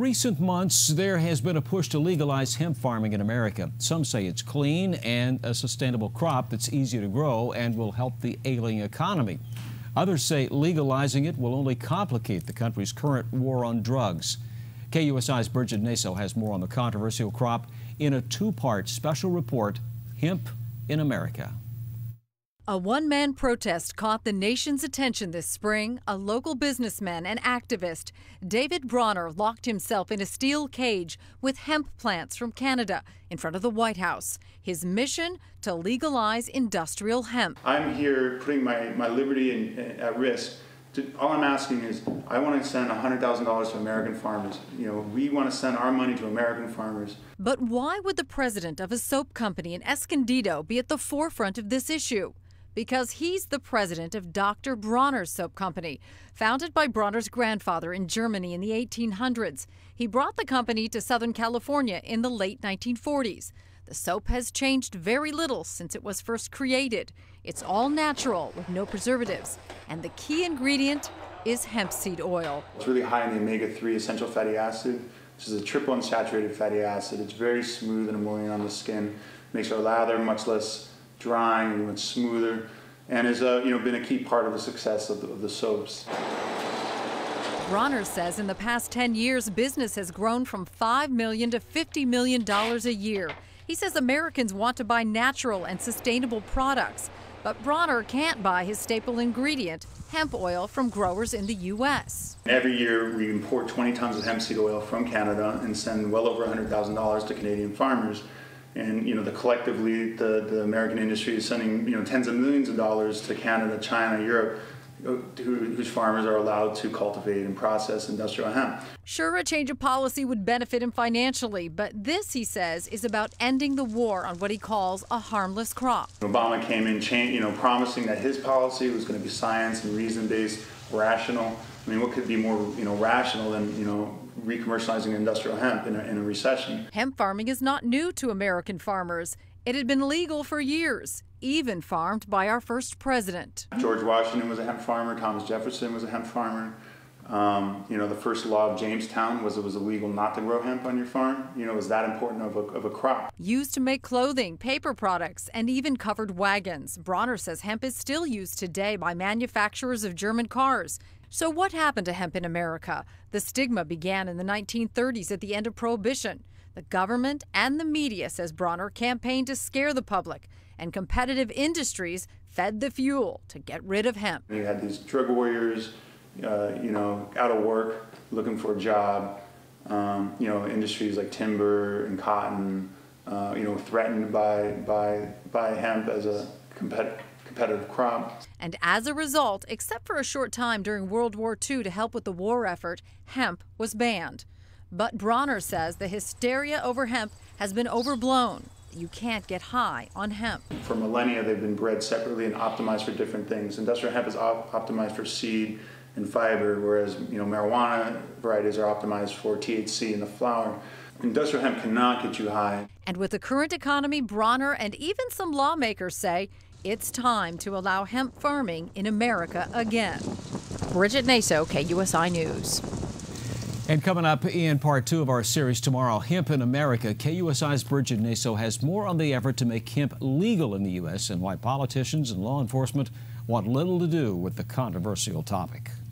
Recent months, there has been a push to legalize hemp farming in America. Some say it's clean and a sustainable crop that's easy to grow and will help the ailing economy. Others say legalizing it will only complicate the country's current war on drugs. KUSI's Bridget Naso has more on the controversial crop in a two-part special report, Hemp in America. A one man protest caught the nation's attention this spring. A local businessman and activist, David Bronner, locked himself in a steel cage with hemp plants from Canada in front of the White House. His mission to legalize industrial hemp. I'm here putting my, my liberty in, in, at risk. To, all I'm asking is, I want to send $100,000 to American farmers. You know, we want to send our money to American farmers. But why would the president of a soap company in Escondido be at the forefront of this issue? Because he's the president of Dr. Bronner's Soap Company, founded by Bronner's grandfather in Germany in the 1800s. He brought the company to Southern California in the late 1940s. The soap has changed very little since it was first created. It's all natural with no preservatives, and the key ingredient is hemp seed oil. It's really high in the omega 3 essential fatty acid, which is a triple unsaturated fatty acid. It's very smooth and emollient on the skin, makes our lather much less drying and much smoother, and has uh, you know been a key part of the success of the, of the soaps. Bronner says in the past 10 years, business has grown from 5 million to $50 million a year. He says Americans want to buy natural and sustainable products, but Bronner can't buy his staple ingredient, hemp oil, from growers in the U.S. Every year, we import 20 tons of hemp seed oil from Canada and send well over $100,000 to Canadian farmers and you know the collectively the, the American industry is sending you know tens of millions of dollars to Canada, China, Europe, whose farmers are allowed to cultivate and process industrial hemp. Sure, a change of policy would benefit him financially, but this, he says, is about ending the war on what he calls a harmless crop. Obama came in, you know, promising that his policy was going to be science and reason-based, rational. I mean, what could be more, you know, rational than, you know, recommercializing industrial hemp in a, in a recession? Hemp farming is not new to American farmers. It had been legal for years, even farmed by our first president. George Washington was a hemp farmer. Thomas Jefferson was a hemp farmer. Um, you know, the first law of Jamestown was it was illegal not to grow hemp on your farm. You know, it was that important of a, of a crop. Used to make clothing, paper products, and even covered wagons. Bronner says hemp is still used today by manufacturers of German cars. So, what happened to hemp in America? The stigma began in the 1930s at the end of Prohibition. The government and the media, says Bronner, campaigned to scare the public, and competitive industries fed the fuel to get rid of hemp. You had these drug warriors, uh, you know, out of work, looking for a job. Um, you know, industries like timber and cotton, uh, you know, threatened by by by hemp as a competitive competitive crop. And as a result, except for a short time during World War II to help with the war effort, hemp was banned. But Bronner says the hysteria over hemp has been overblown. You can't get high on hemp. For millennia, they've been bred separately and optimized for different things. Industrial hemp is op optimized for seed and fiber, whereas you know marijuana varieties are optimized for THC in the flower. Industrial hemp cannot get you high. And with the current economy, Bronner and even some lawmakers say it's time to allow hemp farming in America again. Bridget Naso, KUSI News. And coming up in part two of our series tomorrow, Hemp in America, KUSI's Bridget Naso has more on the effort to make hemp legal in the U.S. and why politicians and law enforcement want little to do with the controversial topic.